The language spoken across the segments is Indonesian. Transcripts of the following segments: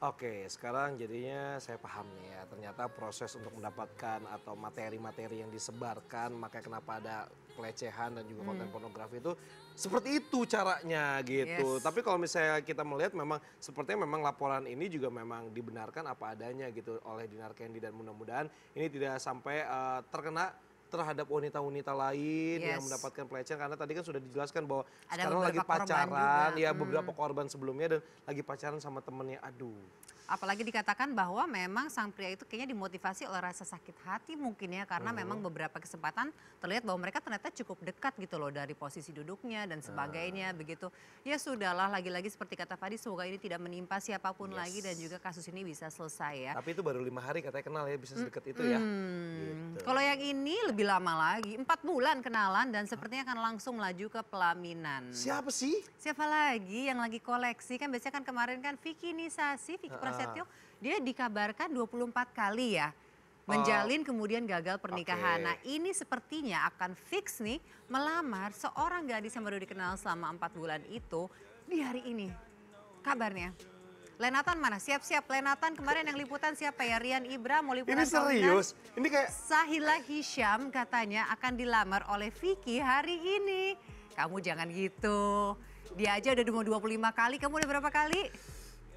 Oke, sekarang jadinya saya paham nih ya. Ternyata proses untuk mendapatkan atau materi-materi yang disebarkan, makanya kenapa ada pelecehan dan juga konten pornografi itu seperti itu caranya gitu. Yes. Tapi kalau misalnya kita melihat memang sepertinya memang laporan ini juga memang dibenarkan apa adanya gitu oleh Dinar Kendi dan mudah-mudahan ini tidak sampai eh, terkena terhadap wanita-wanita lain yang Yes. mendapatkan pelecehan karena tadi kan sudah dijelaskan bahwa Ada sekarang lagi pacaran juga. ya Hmm. beberapa korban sebelumnya dan lagi pacaran sama temennya aduh Apalagi dikatakan bahwa memang sang pria itu kayaknya dimotivasi oleh rasa sakit hati mungkin ya karena memang beberapa kesempatan terlihat bahwa mereka ternyata cukup dekat gitu loh dari posisi duduknya dan sebagainya begitu. Ya sudahlah lagi-lagi seperti kata Fadi semoga ini tidak menimpa siapa pun lagi dan juga kasus ini bisa selesai ya. Tapi itu baru lima hari katanya kenal ya bisa sedekat itu ya. Hmm, Gitu. Kalau yang ini lebih lama lagi, empat bulan kenalan dan sepertinya akan langsung melaju ke pelaminan. Siapa sih? Siapa lagi yang lagi koleksi kan biasanya kan kemarin kan Vicky Nisasi, Vicky Prasetyo dia dikabarkan 24 kali ya menjalin kemudian gagal pernikahan. Oke. Nah ini sepertinya akan fix nih melamar seorang gadis yang baru dikenal selama empat bulan itu di hari ini. Kabarnya. Lenatan mana? Siap-siap Lenatan kemarin yang liputan siapa ya? Rian Ibra mau liputan Ini serius? Ini kayak Sahila Hisham katanya akan dilamar oleh Vicky hari ini. Kamu jangan gitu. Dia aja udah mau 25 kali, kamu udah berapa kali?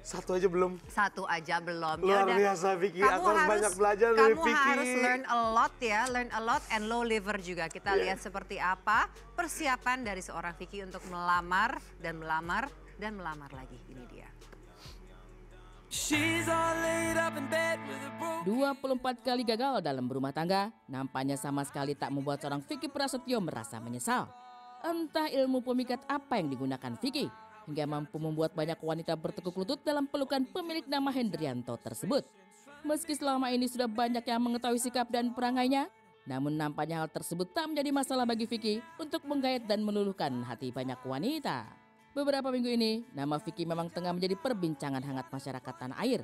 Satu aja belum. Satu aja belum. Luar Yaudah, biasa, Vicky. Aku harus banyak belajar kamu dari Vicky. harus learn a lot ya, learn a lot and low liver juga. Kita Iya. lihat seperti apa persiapan dari seorang Vicky untuk melamar dan melamar dan melamar lagi. Ini dia. She's all laid up in bed with a broken 24 kali gagal dalam berumah tangga, nampaknya sama sekali tak membuat seorang Vicky Prasetyo merasa menyesal. Entah ilmu pemikat apa yang digunakan Vicky, hingga mampu membuat banyak wanita bertekuk lutut dalam pelukan pemilik nama Hendrianto tersebut. Meski selama ini sudah banyak yang mengetahui sikap dan perangainya, namun nampaknya hal tersebut tak menjadi masalah bagi Vicky untuk menggait dan meluluhkan hati banyak wanita. Beberapa minggu ini, nama Vicky memang tengah menjadi perbincangan hangat masyarakat tanah air.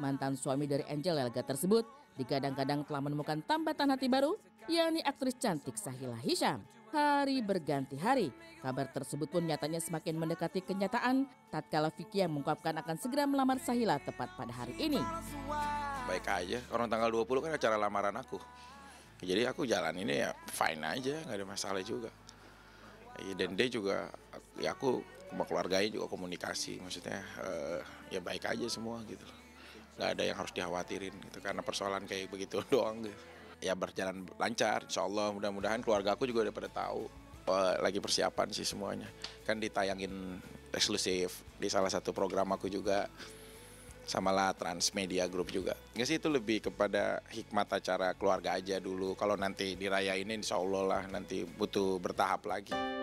Mantan suami dari Angel Elga tersebut digadang-gadang telah menemukan tambatan hati baru, yakni aktris cantik Sahila Hisham. Hari berganti hari, kabar tersebut pun nyatanya semakin mendekati kenyataan tatkala Vicky yang mengungkapkan akan segera melamar Sahila tepat pada hari ini. baik aja. Orang tanggal 20 kan acara lamaran aku. Jadi aku jalan ini ya fine aja, nggak ada masalah juga. Iya, Dan dia juga, ya aku sama keluarganya juga komunikasi, maksudnya eh, ya baik aja semua gitu. Nggak ada yang harus dikhawatirin gitu, karena persoalan kayak begitu doang gitu. Ya berjalan lancar, insya Allah mudah-mudahan keluarga aku juga udah pada tahu. Eh, lagi persiapan sih semuanya. Kan ditayangin eksklusif di salah satu program aku juga sama lah Transmedia Group juga. Nggak sih itu lebih kepada hikmat acara keluarga aja dulu. Kalau nanti dirayainin insya Allah lah nanti butuh bertahap lagi.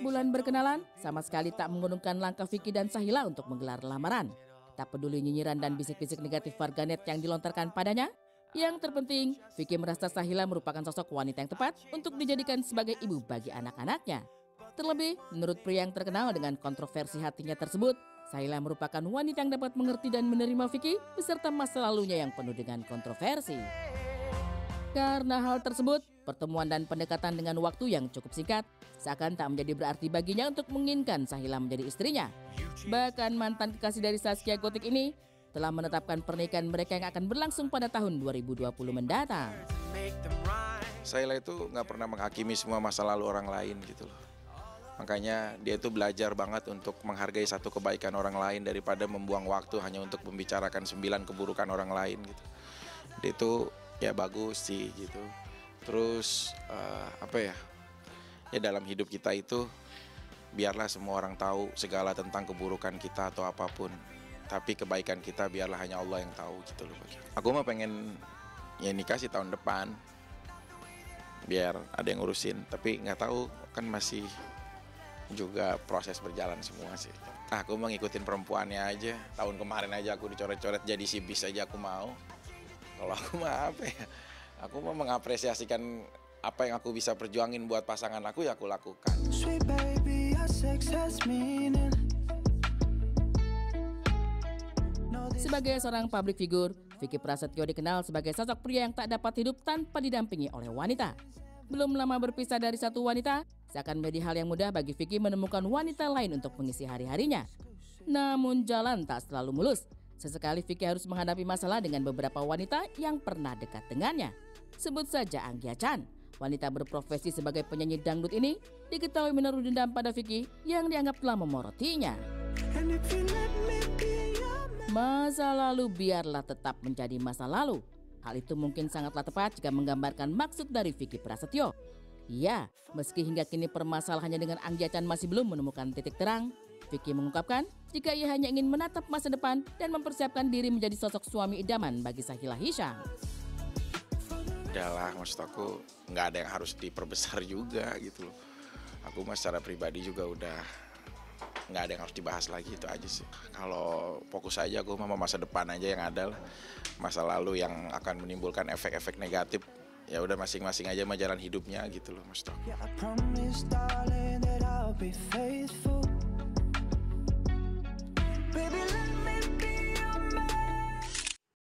Bulan berkenalan, sama sekali tak menggunungkan langkah Vicky dan Sahila untuk menggelar lamaran. Tak peduli nyinyiran dan bisik-bisik negatif warganet yang dilontarkan padanya, yang terpenting, Vicky merasa Sahila merupakan sosok wanita yang tepat untuk dijadikan sebagai ibu bagi anak-anaknya. Terlebih, menurut pria yang terkenal dengan kontroversi hatinya tersebut, Sahila merupakan wanita yang dapat mengerti dan menerima Vicky beserta masa lalunya yang penuh dengan kontroversi. Karena hal tersebut, pertemuan dan pendekatan dengan waktu yang cukup singkat seakan tak menjadi berarti baginya untuk menginginkan Sahila menjadi istrinya. Bahkan mantan kekasih dari Saskia Gotik ini telah menetapkan pernikahan mereka yang akan berlangsung pada tahun 2020 mendatang. Saila itu nggak pernah menghakimi semua masa lalu orang lain gitu loh. Makanya dia itu belajar banget untuk menghargai satu kebaikan orang lain daripada membuang waktu hanya untuk membicarakan sembilan keburukan orang lain gitu. Dia itu ya bagus sih gitu. Terus eh, apa ya? Ya dalam hidup kita itu biarlah semua orang tahu segala tentang keburukan kita atau apa pun. Tapi kebaikan kita biarlah hanya Allah yang tahu gitu loh. aku. Mah pengen ya nikah sih tahun depan biar ada yang ngurusin tapi nggak tahu kan masih juga proses berjalan semua sih aku mau ngikutin perempuannya aja tahun kemarin aja aku dicoret-coret jadi si bis aja aku mau kalau aku mah apa ya aku mau mengapresiasikan apa yang aku bisa perjuangin buat pasangan aku ya aku lakukan Sweet baby, Sebagai seorang public figure, Vicky Prasetyo dikenal sebagai sosok pria yang tak dapat hidup tanpa didampingi oleh wanita. Belum lama berpisah dari satu wanita, seakan menjadi hal yang mudah bagi Vicky menemukan wanita lain untuk mengisi hari-harinya. Namun jalan tak selalu mulus. Sesekali Vicky harus menghadapi masalah dengan beberapa wanita yang pernah dekat dengannya. Sebut saja Anggia Chan. Wanita berprofesi sebagai penyanyi dangdut ini diketahui menaruh dendam pada Vicky yang dianggap telah memorotinya. Masa lalu biarlah tetap menjadi masa lalu. Hal itu mungkin sangatlah tepat jika menggambarkan maksud dari Vicky Prasetyo. Ya, meski hingga kini permasalahannya dengan Anggia Chan masih belum menemukan titik terang, Vicky mengungkapkan jika ia hanya ingin menatap masa depan dan mempersiapkan diri menjadi sosok suami idaman bagi Sahila Hisham. udahlah maksud aku nggak ada yang harus diperbesar juga gitu loh. Aku mah secara pribadi juga udah nggak ada yang harus dibahas lagi itu aja sih. Kalau fokus aja aku sama masa depan aja yang ada lah. Masa lalu yang akan menimbulkan efek-efek negatif ya udah masing-masing aja mah jalan hidupnya gitu loh maksud aku. Yeah,